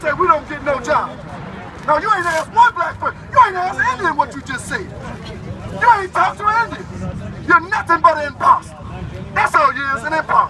say we don't get no job. Now you ain't asked one black person. You ain't asked Indian what you just said. You ain't talked to Indian. You're nothing but an imposter. That's all you is, an imposter.